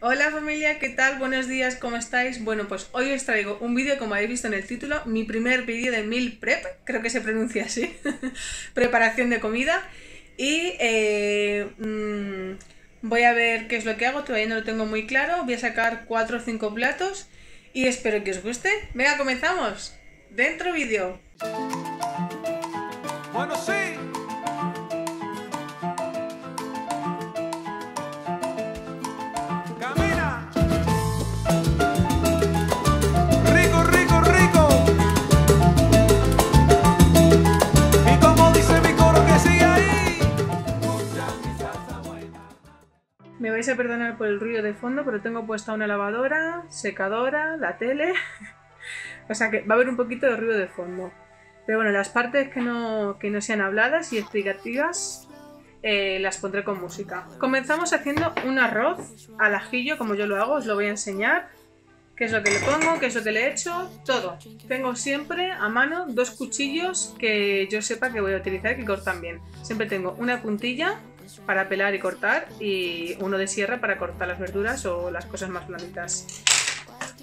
Hola familia, ¿qué tal? Buenos días, ¿cómo estáis? Bueno, pues hoy os traigo un vídeo, como habéis visto en el título, mi primer vídeo de meal prep, creo que se pronuncia así, preparación de comida. Y eh, mm, voy a ver qué es lo que hago, todavía no lo tengo muy claro, voy a sacar 4 o 5 platos y espero que os guste. Venga, comenzamos. Dentro vídeo. Bueno, sí. Me vais a perdonar por el ruido de fondo, pero tengo puesta una lavadora, secadora, la tele. o sea que va a haber un poquito de ruido de fondo. Pero bueno, las partes que no, que no sean habladas y explicativas eh, las pondré con música. Comenzamos haciendo un arroz al ajillo, como yo lo hago, os lo voy a enseñar. ¿Qué es lo que le pongo? ¿Qué es lo que le he hecho? Todo. Tengo siempre a mano dos cuchillos que yo sepa que voy a utilizar que cortan bien. Siempre tengo una puntilla para pelar y cortar y uno de sierra para cortar las verduras o las cosas más blanditas.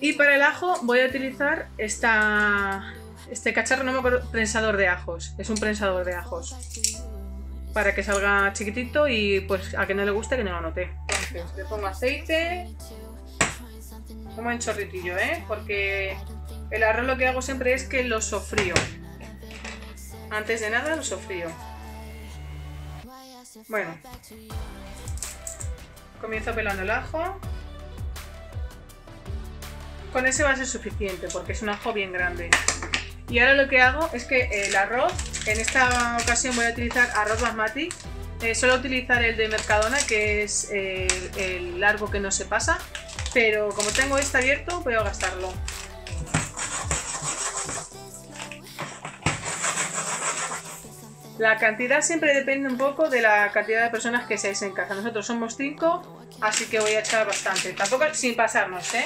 Y para el ajo voy a utilizar esta, este cacharro, no me acuerdo, prensador de ajos. Es un prensador de ajos. Para que salga chiquitito y pues a que no le guste que no lo note. Entonces le pongo aceite. Un buen chorritillo, ¿eh? Porque el arroz lo que hago siempre es que lo sofrío. Antes de nada lo sofrío. Bueno. Comienzo pelando el ajo. Con ese va a ser suficiente porque es un ajo bien grande. Y ahora lo que hago es que el arroz, en esta ocasión voy a utilizar arroz basmati. Eh, suelo utilizar el de Mercadona, que es el largo que no se pasa. Pero como tengo este abierto, voy a gastarlo. La cantidad siempre depende un poco de la cantidad de personas que seáis en casa. Nosotros somos 5, así que voy a echar bastante. Tampoco sin pasarnos, ¿eh?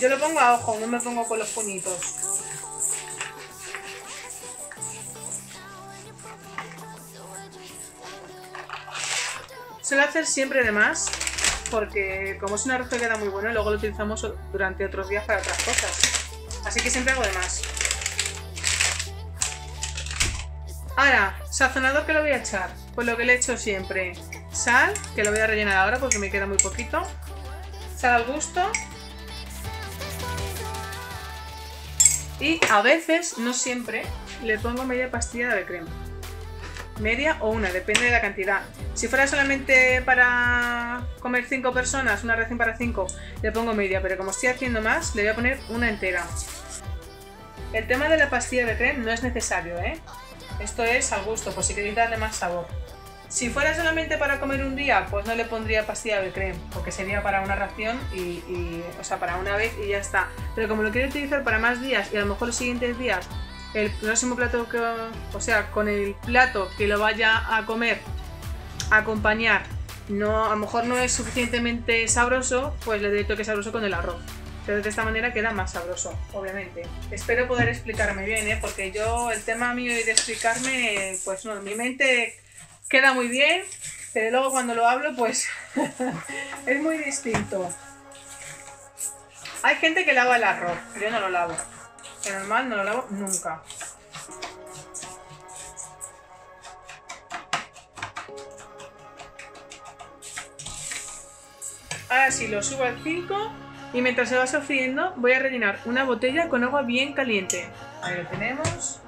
Yo lo pongo a ojo, no me pongo con los puñitos. Suelo hacer siempre de más, porque como es un arroz que queda muy bueno, luego lo utilizamos durante otros días para otras cosas. Así que siempre hago de más. Ahora, sazonador que lo voy a echar. Pues lo que le he hecho siempre. Sal, que lo voy a rellenar ahora porque me queda muy poquito. Sal al gusto. Y a veces, no siempre, le pongo media pastilla de crema. Media o una, depende de la cantidad. Si fuera solamente para comer 5 personas, una ración para 5, le pongo media, pero como estoy haciendo más, le voy a poner una entera. El tema de la pastilla de crema no es necesario, ¿eh? Esto es al gusto, por si queréis darle más sabor. Si fuera solamente para comer un día, pues no le pondría pastilla de crema, porque sería para una ración y, y, o sea, para una vez y ya está. Pero como lo quiero utilizar para más días y a lo mejor los siguientes días, el próximo plato que, o sea, con el plato que lo vaya a comer, a acompañar, no, a lo mejor no es suficientemente sabroso, pues le doy toque sabroso con el arroz. Pero de esta manera queda más sabroso, obviamente. Espero poder explicarme bien, ¿eh? porque yo el tema mío de explicarme, pues no, mi mente queda muy bien, pero luego cuando lo hablo, pues es muy distinto. Hay gente que lava el arroz, yo no lo lavo. De normal no lo lavo nunca. Ahora sí, lo subo al 5 y mientras se va sofriendo voy a rellenar una botella con agua bien caliente. Ahí lo tenemos.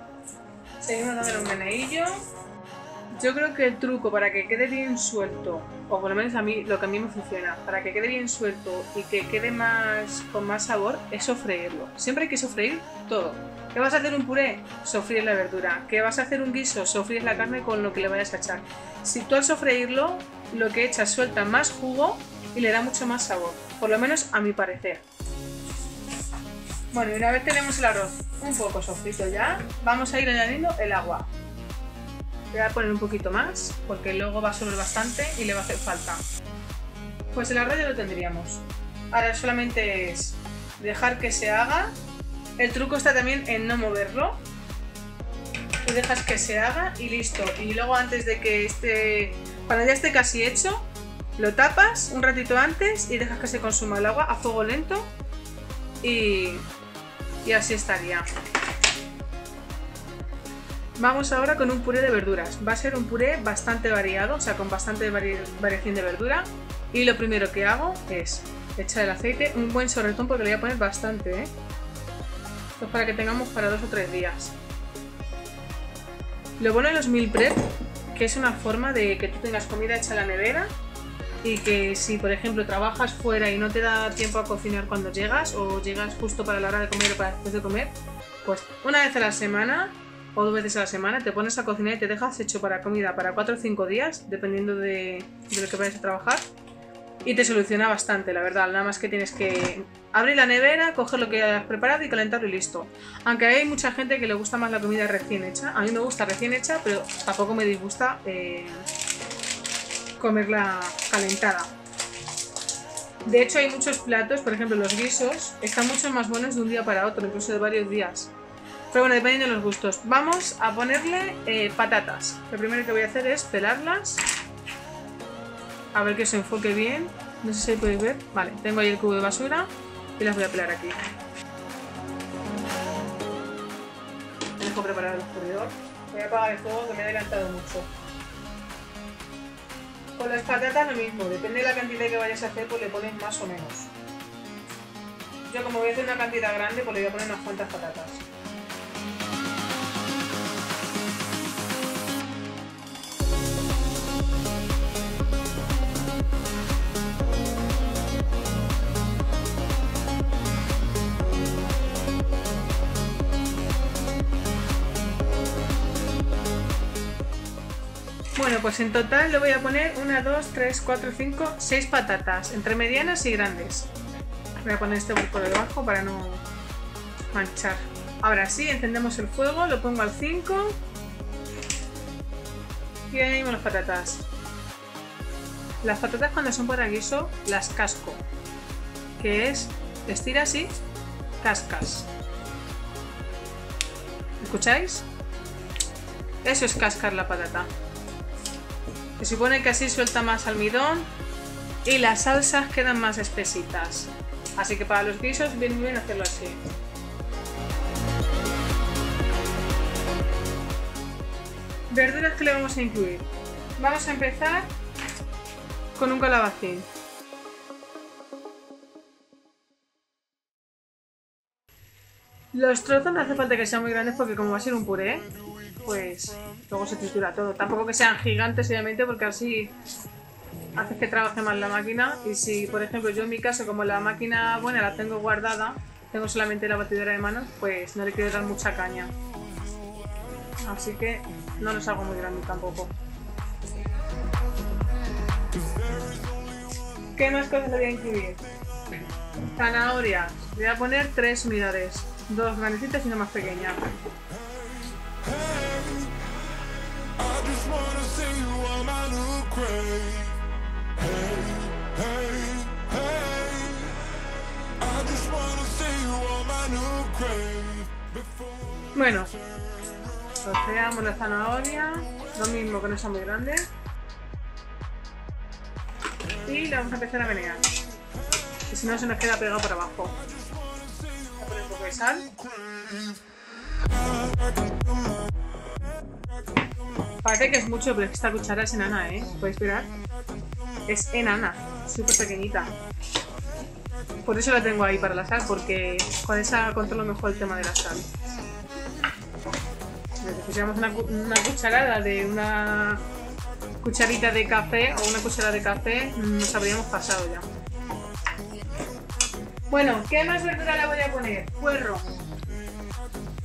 Seguimos dándole un meneillo. Yo creo que el truco para que quede bien suelto, o por lo menos a mí lo que a mí me funciona, para que quede bien suelto y que quede más con más sabor, es sofreírlo. Siempre hay que sofreír todo. ¿Qué vas a hacer un puré? Sofreír la verdura. ¿Qué vas a hacer un guiso? Sofreír la carne con lo que le vayas a echar. Si tú al sofreírlo, lo que echas suelta más jugo y le da mucho más sabor. Por lo menos a mi parecer. Bueno, y una vez tenemos el arroz un poco sofrito ya, vamos a ir añadiendo el agua. Voy a poner un poquito más porque luego va a subir bastante y le va a hacer falta. Pues el arroz ya lo tendríamos. Ahora solamente es dejar que se haga. El truco está también en no moverlo. Tú dejas que se haga y listo. Y luego antes de que esté, cuando ya esté casi hecho, Lo tapas un ratito antes y dejas que se consuma el agua a fuego lento y, y así estaría. Vamos ahora con un puré de verduras. Va a ser un puré bastante variado, o sea, con bastante vari- variación de verdura. Y lo primero que hago es echar el aceite, un buen sorretón porque le voy a poner bastante, ¿eh? Esto es para que tengamos para dos o tres días. Lo bueno de los meal prep, que es una forma de que tú tengas comida hecha en la nevera y que si, por ejemplo, trabajas fuera y no te da tiempo a cocinar cuando llegas o llegas justo para la hora de comer o para después de comer, pues una vez a la semana o dos veces a la semana te pones a cocinar y te dejas hecho para comida para 4 o 5 días, dependiendo de, de lo que vayas a trabajar. Y te soluciona bastante, la verdad. Nada más que tienes que abrir la nevera, coger lo que hayas preparado y calentarlo y listo. Aunque hay mucha gente que le gusta más la comida recién hecha. A mí me gusta recién hecha, pero tampoco me disgusta eh, comerla calentada. De hecho, hay muchos platos, por ejemplo, los guisos, están mucho más buenos de un día para otro, incluso de varios días. Pero bueno, dependiendo de los gustos. Vamos a ponerle eh, patatas. Lo primero que voy a hacer es pelarlas. A ver que se enfoque bien. No sé si podéis ver. Vale, tengo ahí el cubo de basura y las voy a pelar aquí. Dejo preparar el escurridor. Voy a apagar el fuego que me he adelantado mucho. Con las patatas lo mismo, depende de la cantidad que vayas a hacer, pues le pones más o menos. Yo como voy a hacer una cantidad grande, pues le voy a poner unas cuantas patatas. Bueno, pues en total le voy a poner 1, 2, 3, 4, 5, 6 patatas, entre medianas y grandes. Voy a poner este por debajo para no manchar. Ahora sí, encendemos el fuego, lo pongo al 5 y añadimos las patatas. Las patatas cuando son para guiso las casco, que es estiras y cascas. ¿Escucháis? Eso es cascar la patata. Se supone que así suelta más almidón y las salsas quedan más espesitas. Así que para los guisos viene bien hacerlo así. Verduras que le vamos a incluir. Vamos a empezar con un calabacín. Los trozos no hace falta que sean muy grandes porque como va a ser un puré, pues luego se tritura todo. Tampoco que sean gigantes, obviamente, porque así hace que trabaje más la máquina. Y si, por ejemplo, yo en mi caso, como la máquina buena la tengo guardada, tengo solamente la batidora de manos, pues no le quiero dar mucha caña. Así que no los hago muy grandes tampoco. ¿Qué más cosas le voy a incluir? Zanahorias. Voy a poner tres unidades. Dos grandecitas y una más pequeña. Crave. Hey, hey, hey. I just wanna see you on my new. Before Bueno, troceamos la zanahoria, lo mismo que no sea muy grande. Y la vamos a empezar a menear. Si no, se nos queda pegado por abajo. Voy a poner un poco de sal. Parece que es mucho, pero es que esta cuchara es enana, ¿eh? ¿Podéis mirar? Es enana, súper pequeñita. Por eso la tengo ahí para la sal, porque con esa controlo mejor el tema de la sal. Si pusiéramos una, una cucharada de una cucharita de café o una cucharada de café, nos habríamos pasado ya. Bueno, ¿qué más verdura le voy a poner? Puerro.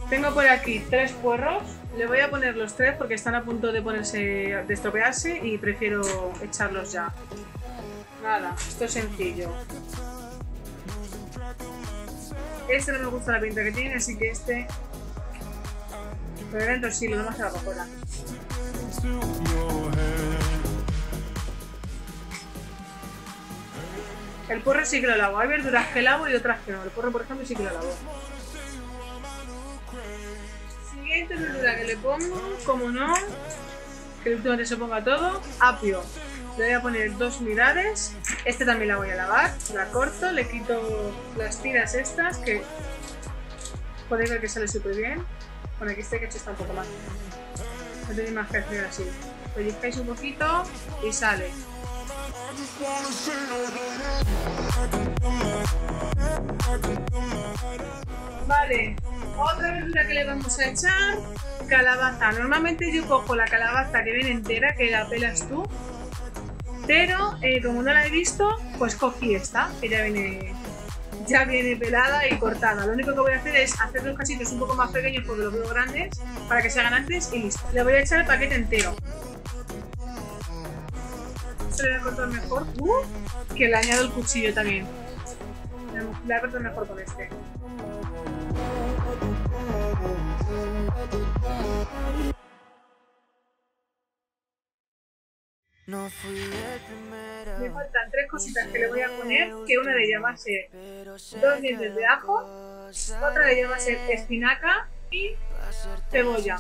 Tengo por aquí tres puerros. Le voy a poner los tres porque están a punto de ponerse, de estropearse y prefiero echarlos ya. Nada, esto es sencillo. Este no me gusta la pinta que tiene, así que este. Pero dentro sí, lo demás se va your head. El porro sí que lo lavo. Hay verduras que lavo y otras que no. El porro, por ejemplo, sí que lo lavo. Verdura que le pongo, como no, que últimamente se ponga todo, apio. Le voy a poner dos unidades. Este también la voy a lavar. La corto, le quito las tiras estas que podéis ver que sale súper bien. Bueno, aquí este que está un poco más. No tenéis más que hacer así. Pellizcáis un poquito y sale. Vale, otra verdura que le vamos a echar, calabaza. Normalmente yo cojo la calabaza que viene entera, que la pelas tú, pero eh, como no la he visto, pues cogí esta, que ya viene, ya viene pelada y cortada. Lo único que voy a hacer es hacer los casitos un poco más pequeños porque los veo grandes, para que se hagan antes y listo. Le voy a echar el paquete entero. Se le voy a cortar mejor, que le añado el cuchillo también. Le voy a cortar mejor con este. Me faltan tres cositas que le voy a poner, que una de ellas va a ser dos dientes de ajo, otra de ellas va a ser espinaca y cebolla.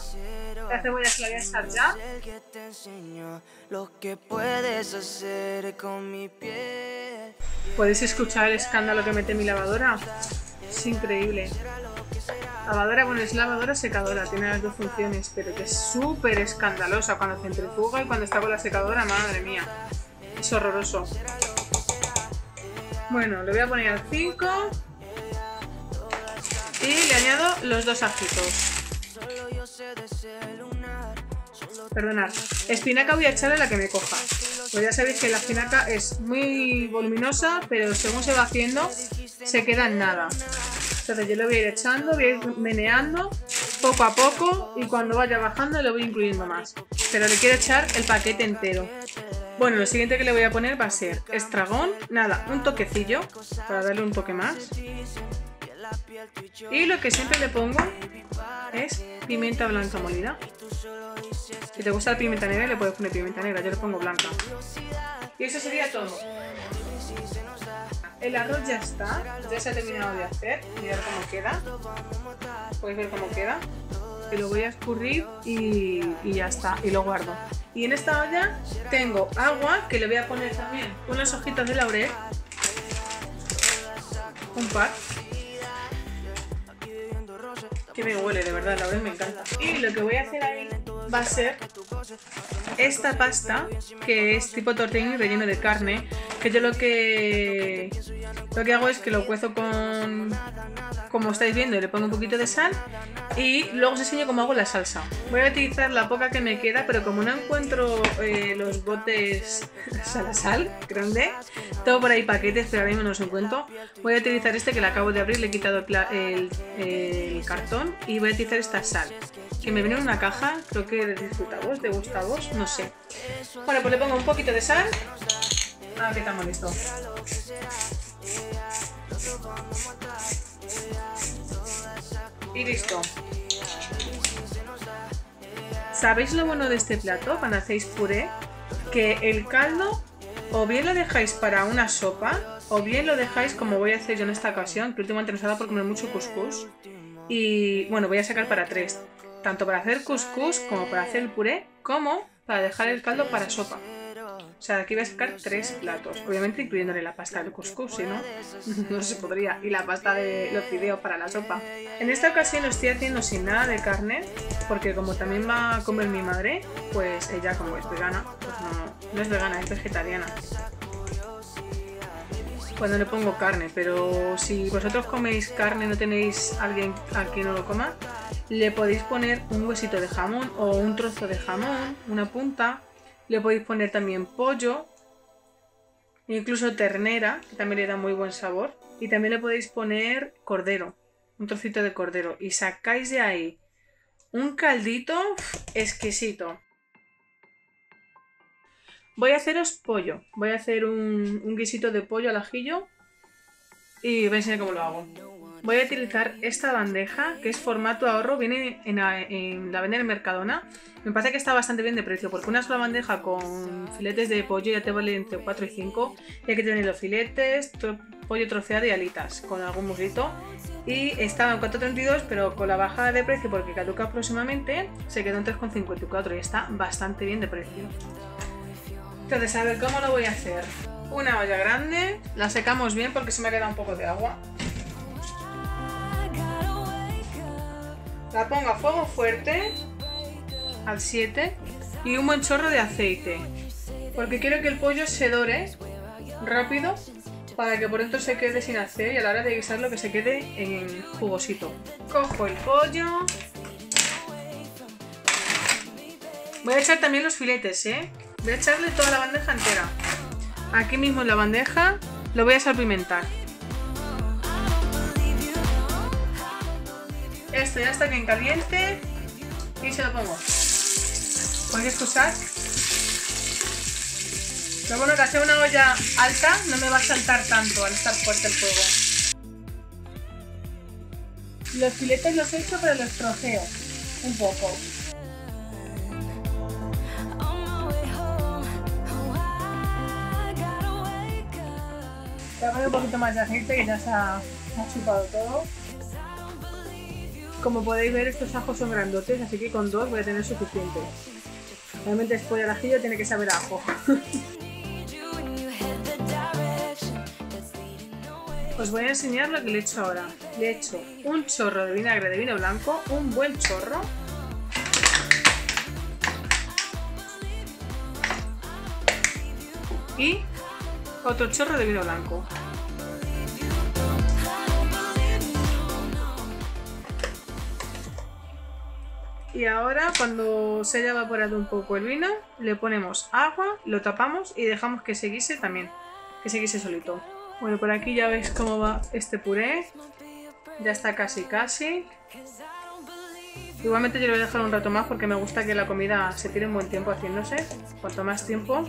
La cebolla se la voy a echar ya. Puedes hacer con mi piel. ¿Podéis escuchar el escándalo que mete mi lavadora? Es increíble. Lavadora, bueno, es lavadora secadora, tiene las dos funciones, pero que es súper escandalosa cuando centrifuga y cuando está con la secadora, madre mía. Es horroroso. Bueno, le voy a poner al 5 y le añado los dos ajitos. Perdonad, espinaca voy a echarle la que me coja. Pues ya sabéis que la espinaca es muy voluminosa, pero según se va haciendo, se queda en nada. Yo le voy a ir echando, voy a ir meneando poco a poco y cuando vaya bajando le voy incluyendo más. Pero le quiero echar el paquete entero. Bueno, lo siguiente que le voy a poner va a ser estragón, nada, un toquecillo para darle un toque más. Y lo que siempre le pongo es pimienta blanca molida. Si te gusta la pimienta negra, le puedes poner pimienta negra, yo le pongo blanca. Y eso sería todo. El arroz ya está, ya se ha terminado de hacer. Mirad cómo queda. Podéis ver cómo queda. Y lo voy a escurrir y, y ya está, y lo guardo. Y en esta olla tengo agua que le voy a poner también unas hojitas de laurel. Un par. Que me huele, de verdad, la me encanta. Y lo que voy a hacer ahí va a ser esta pasta, que es tipo tortellini relleno de carne, que yo lo que lo que hago es que lo cuezo con como estáis viendo, le pongo un poquito de sal y luego os enseño cómo hago la salsa. Voy a utilizar la poca que me queda, pero como no encuentro eh, los botes sal grande, tengo por ahí paquetes, pero ahora mismo no los encuentro. Voy a utilizar este que le acabo de abrir, le he quitado el, el- el cartón y voy a utilizar esta sal. Que me viene en una caja, creo que de disfrutavos, de gustavos, no sé. Bueno, pues le pongo un poquito de sal. Ah, qué tan molesto. Y listo. ¿Sabéis lo bueno de este plato cuando hacéis puré? Que el caldo o bien lo dejáis para una sopa o bien lo dejáis como voy a hacer yo en esta ocasión, que últimamente nos ha dado por comer mucho couscous. Y bueno, voy a sacar para tres. Tanto para hacer couscous como para hacer el puré, como para dejar el caldo para sopa. O sea, aquí voy a sacar tres platos, obviamente incluyéndole la pasta del couscous, si no, no se podría. Y la pasta de los fideos para la sopa. En esta ocasión lo estoy haciendo sin nada de carne, porque como también va a comer mi madre, pues ella como es vegana, pues no, no es vegana, es vegetariana. Cuando le pongo carne, pero si vosotros coméis carne, no tenéis alguien a quien no lo coma, le podéis poner un huesito de jamón o un trozo de jamón, una punta. Le podéis poner también pollo, incluso ternera, que también le da muy buen sabor. Y también le podéis poner cordero, un trocito de cordero. Y sacáis de ahí un caldito exquisito. Voy a haceros pollo. Voy a hacer un, un guisito de pollo al ajillo. Y voy a enseñar cómo lo hago. Voy a utilizar esta bandeja que es formato ahorro, viene en, la- en la del Mercadona. Me parece que está bastante bien de precio porque una sola bandeja con filetes de pollo ya te vale entre 4 y 5. Y aquí tenéis los filetes, pollo troceado y alitas con algún musito. Y estaba en 4,32 pero con la bajada de precio porque caduca próximamente se quedó en 3,54 y está bastante bien de precio. Entonces, a ver, ¿cómo lo voy a hacer? Una olla grande, la secamos bien porque se me ha quedado un poco de agua. La pongo a fuego fuerte, al 7, y un buen chorro de aceite. Porque quiero que el pollo se dore rápido para que por dentro se quede sin hacer y a la hora de guisarlo que se quede en jugosito. Cojo el pollo. Voy a echar también los filetes, ¿eh? Voy a echarle toda la bandeja entera. Aquí mismo en la bandeja lo voy a salpimentar. Esto ya está bien caliente y se lo pongo. Podéis excusar. Lo bueno que hacer una olla alta no me va a saltar tanto al estar fuerte el fuego. Los filetes los he hecho pero los troceo un poco. Voy a poner un poquito más de aceite que ya se ha chupado todo. Como podéis ver estos ajos son grandotes, así que con dos voy a tener suficiente. Realmente después del ajillo tiene que saber ajo. Os voy a enseñar lo que le he hecho ahora. Le he hecho un chorro de vinagre de vino blanco, un buen chorro. Y otro chorro de vino blanco. Y ahora cuando se haya evaporado un poco el vino, le ponemos agua, lo tapamos y dejamos que se guise también, que se guise solito. Bueno, por aquí ya veis cómo va este puré. Ya está casi casi. Igualmente yo lo voy a dejar un rato más porque me gusta que la comida se tire un buen tiempo haciéndose. Cuanto más tiempo,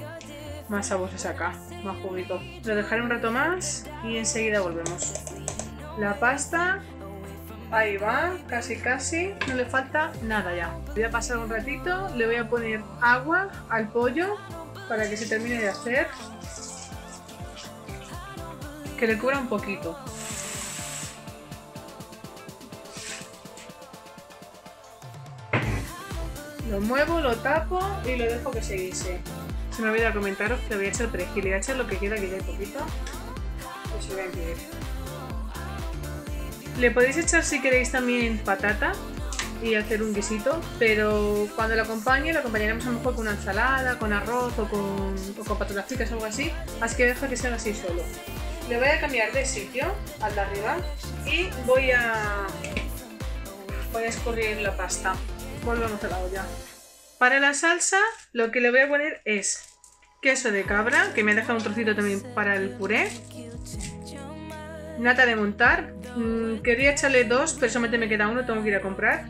más sabor se saca, más juguito. Lo dejaré un rato más y enseguida volvemos. La pasta Ahí va, casi casi, no le falta nada ya. Voy a pasar un ratito, le voy a poner agua al pollo para que se termine de hacer. Que le cubra un poquito. Lo muevo, lo tapo y lo dejo que se guise. Se me olvida comentaros que voy a echar perejil, le voy a echar lo que quiera que hay poquito. Pues se voy a. Le podéis echar si queréis también patata y hacer un guisito, pero cuando lo acompañe lo acompañaremos a lo mejor con una ensalada, con arroz o con, o con patatas fritas o algo así, así que deja que sea así solo. Le voy a cambiar de sitio al de arriba y voy a, voy a escurrir la pasta. Volvemos a la olla. Para la salsa lo que le voy a poner es queso de cabra, que me ha dejado un trocito también para el puré, nata de montar. Mm, quería echarle dos, pero solamente me queda uno, tengo que ir a comprar.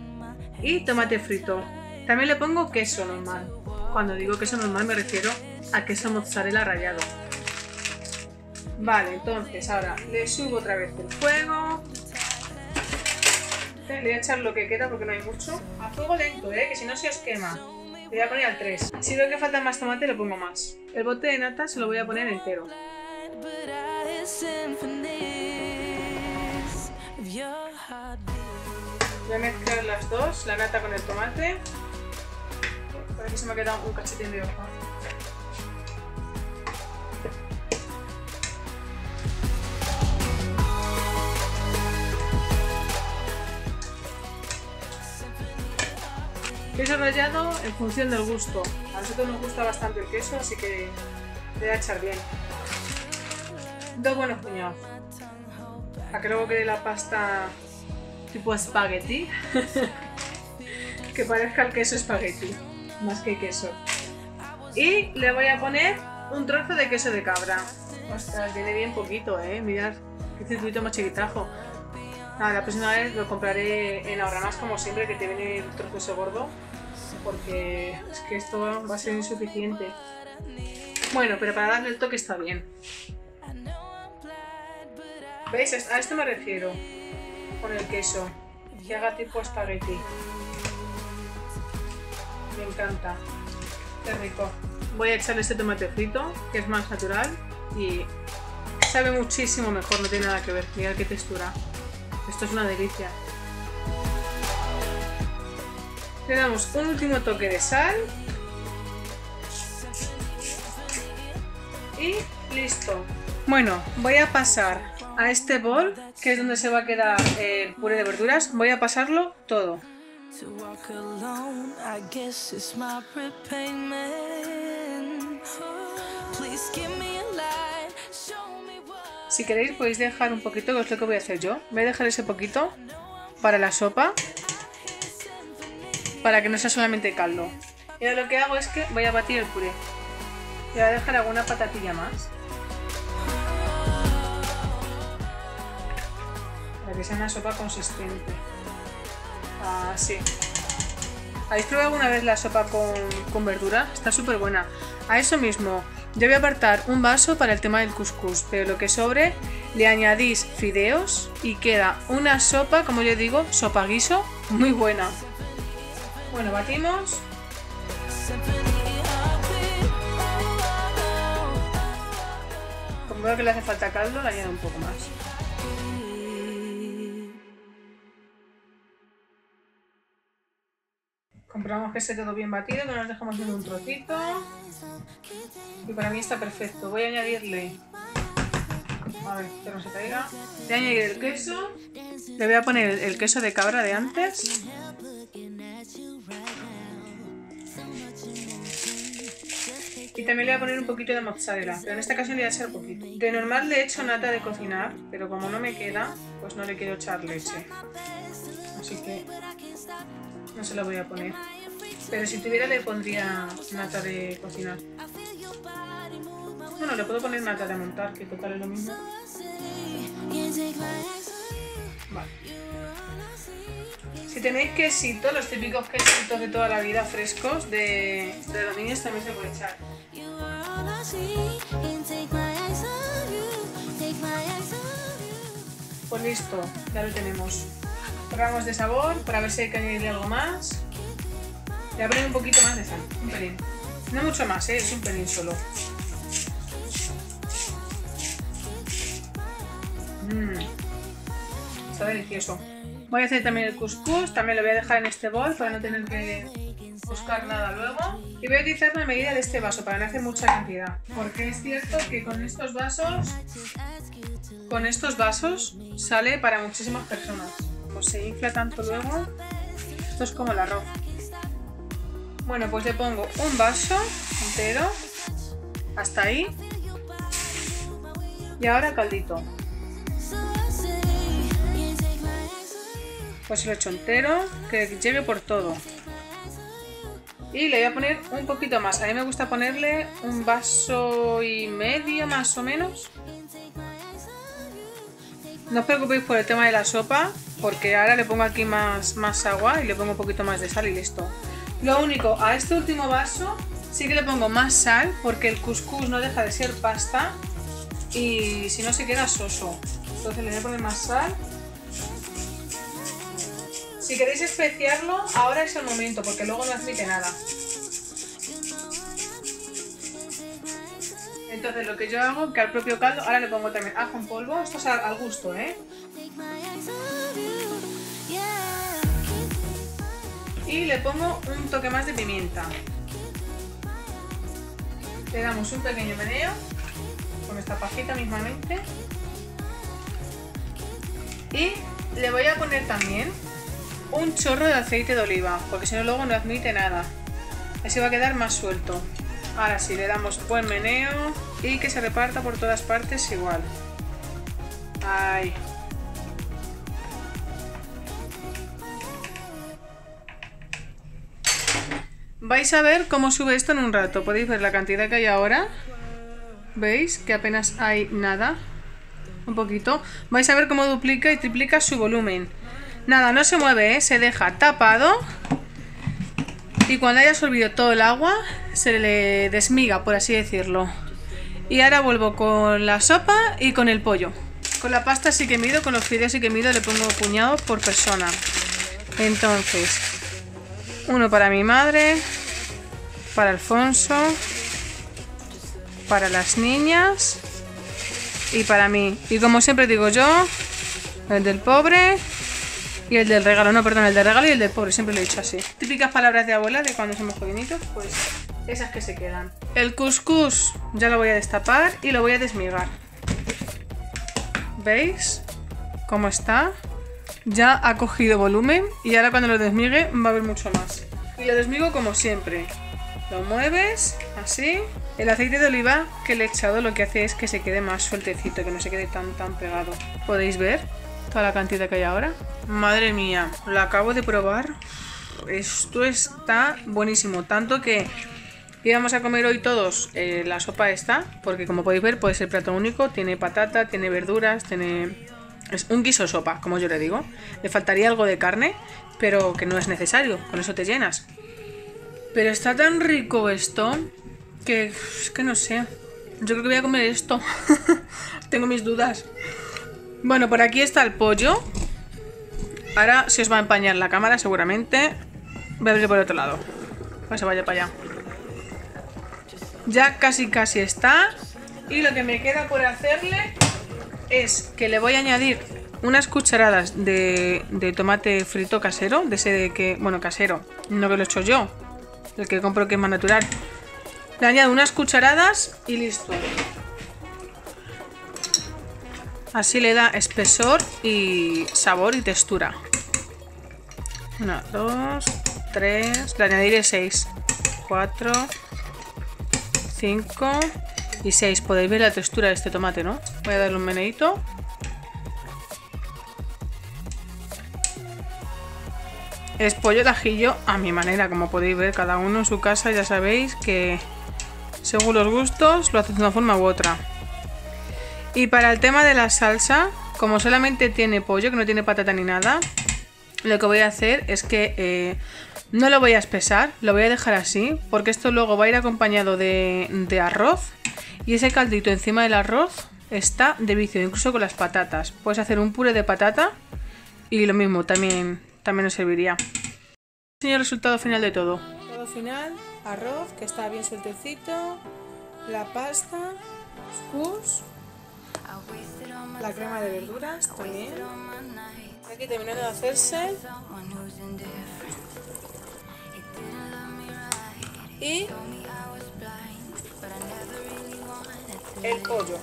Y tomate frito. También le pongo queso normal. Cuando digo queso normal me refiero a queso mozzarella rallado. Vale, entonces ahora le subo otra vez el fuego. Le voy a echar lo que queda porque no hay mucho. A fuego lento, ¿eh? que si no se os quema. Le voy a poner al 3. Si veo que falta más tomate, le pongo más. El bote de nata se lo voy a poner entero. Voy a mezclar las dos, la nata con el tomate. Por aquí se me ha quedado un cachetín de hoja. Queso rallado en función del gusto. A nosotros nos gusta bastante el queso, así que le voy a echar bien. Dos buenos puñados. Para que luego quede la pasta tipo espagueti. que parezca el queso espagueti, más que queso. Y le voy a poner un trozo de queso de cabra. Ostras, viene bien poquito, eh. Mirad, qué circuito más chiquitajo. La próxima vez lo compraré en Ahorra Más como siempre, que te viene el trozo ese gordo. Porque es que esto va a ser insuficiente. Bueno, pero para darle el toque está bien. ¿Veis? A esto me refiero. Con el queso. Que haga tipo espagueti. Me encanta. Qué rico. Voy a echarle este tomate frito, que es más natural. Y sabe muchísimo mejor, no tiene nada que ver. Mirad qué textura. Esto es una delicia. Le damos un último toque de sal. Y listo. Bueno, voy a pasar a este bol, que es donde se va a quedar el puré de verduras. Voy a pasarlo todo. Si queréis podéis dejar un poquito, que es lo que voy a hacer yo. Voy a dejar ese poquito para la sopa, para que no sea solamente caldo. Y ahora lo que hago es que voy a batir el puré. Y voy a dejar alguna patatilla más. Que sea una sopa consistente. Así. ¿Habéis probado alguna vez la sopa con, con verdura? Está súper buena. A eso mismo, yo voy a apartar un vaso para el tema del couscous, pero lo que sobre le añadís fideos y queda una sopa, como yo digo, sopa guiso, muy buena. Bueno, batimos. Como veo que le hace falta caldo, le añado un poco más. Comprobamos que esté todo bien batido, que no nos dejamos un trocito. Y para mí está perfecto. Voy a añadirle. A ver, que no se caiga. Voy a añadir el queso. Le voy a poner el queso de cabra de antes. Y también le voy a poner un poquito de mozzarella, pero en esta ocasión le voy a echar poquito. De normal le echo nata de cocinar, pero como no me queda, pues no le quiero echar leche. Así que no se la voy a poner. Pero si tuviera le pondría nata de cocinar. Bueno, le puedo poner nata de montar, que total es lo mismo. Vale. Si tenéis quesitos, los típicos quesitos de toda la vida frescos de, de los niños también se puede echar. Pues listo, ya lo tenemos. Probamos de sabor para ver si hay que añadirle algo más. Le voy a poner un poquito más de sal, un pelín. No mucho más, ¿eh? es un pelín solo. Mmm, está delicioso. Voy a hacer también el couscous, también lo voy a dejar en este bol para no tener que buscar nada luego. Y voy a utilizar la medida de este vaso para no hacer mucha cantidad. Porque es cierto que con estos vasos, con estos vasos sale para muchísimas personas. Como se infla tanto luego, esto es como el arroz. Bueno, pues le pongo un vaso entero, hasta ahí. Y ahora caldito. Pues lo he hecho entero, que llegue por todo. Y le voy a poner un poquito más. A mí me gusta ponerle un vaso y medio más o menos. No os preocupéis por el tema de la sopa, porque ahora le pongo aquí más, más agua y le pongo un poquito más de sal y listo. Lo único, a este último vaso sí que le pongo más sal, porque el couscous no deja de ser pasta y si no se queda soso. Entonces le voy a poner más sal si queréis especiarlo, ahora es el momento, porque luego no admite nada. Entonces lo que yo hago, que al propio caldo, ahora le pongo también ajo en polvo, esto es al, gusto, ¿eh? Y le pongo un toque más de pimienta. Le damos un pequeño meneo, con esta pajita mismamente. Y le voy a poner también un chorro de aceite de oliva, porque si no luego no admite nada. Así va a quedar más suelto. Ahora sí, le damos buen meneo y que se reparta por todas partes igual. Ahí. Vais a ver cómo sube esto en un rato. Podéis ver la cantidad que hay ahora. ¿Veis? Que apenas hay nada. Un poquito. Vais a ver cómo duplica y triplica su volumen. Nada, no se mueve, ¿eh? se deja tapado. Y cuando haya absorbido todo el agua, se le desmiga, por así decirlo. Y ahora vuelvo con la sopa y con el pollo. Con la pasta sí que mido, con los fideos sí que mido, le pongo puñados por persona. Entonces, uno para mi madre, para Alfonso, para las niñas y para mí. Y como siempre digo yo, el del pobre y el del regalo, no, perdón, el del regalo y el del pobre, siempre lo he dicho así. Típicas palabras de abuela de cuando somos pequeñitos, pues esas que se quedan. El couscous ya lo voy a destapar y lo voy a desmigar. ¿Veis cómo está? Ya ha cogido volumen y ahora cuando lo desmigue va a haber mucho más. Y lo desmigo como siempre. Lo mueves así. El aceite de oliva que le he echado lo que hace es que se quede más sueltecito, que no se quede tan tan pegado. ¿Podéis ver toda la cantidad que hay ahora? Madre mía, lo acabo de probar. Esto está buenísimo, tanto que íbamos a comer hoy todos eh, la sopa esta, porque como podéis ver puede ser plato único, tiene patata, tiene verduras, tiene... Es un guiso sopa, como yo le digo. Le faltaría algo de carne, pero que no es necesario, con eso te llenas. Pero está tan rico esto que es que no sé. Yo creo que voy a comer esto. Tengo mis dudas. Bueno, por aquí está el pollo. Ahora se os va a empañar la cámara seguramente. Voy a abrir por otro lado. Pues se vaya para allá. Ya casi casi está. Y lo que me queda por hacerle es que le voy a añadir unas cucharadas de, tomate frito casero. De ese de que, bueno, casero. No que lo he hecho yo. El que compro que es más natural. Le añado unas cucharadas y listo. Así le da espesor y sabor y textura. Una, dos, tres. Le añadiré seis. Cuatro. Cinco. Y seis. Podéis ver la textura de este tomate, ¿no? Voy a darle un meneito. Es pollo de ajillo a mi manera, como podéis ver, cada uno en su casa ya sabéis que según los gustos lo hace de una forma u otra. Y para el tema de la salsa, como solamente tiene pollo, que no tiene patata ni nada, lo que voy a hacer es que eh, no lo voy a espesar, lo voy a dejar así, porque esto luego va a ir acompañado de, de arroz y ese caldito encima del arroz está de vicio, incluso con las patatas. Puedes hacer un puré de patata y lo mismo, también, también os serviría. Enseño el resultado final de todo. Todo final, arroz que está bien sueltecito, la pasta, couscous, la crema de verduras también. Aquí terminando de hacerse. Y el pollo.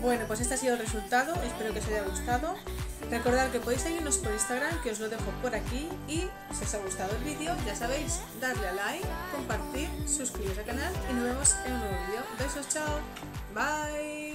Bueno, pues este ha sido el resultado. Espero que os haya gustado. Recordad que podéis seguirnos por Instagram, que os lo dejo por aquí. Y si os ha gustado el vídeo, ya sabéis, darle a like, compartir, suscribiros al canal y nos vemos en un nuevo vídeo. Besos, chao. Bye.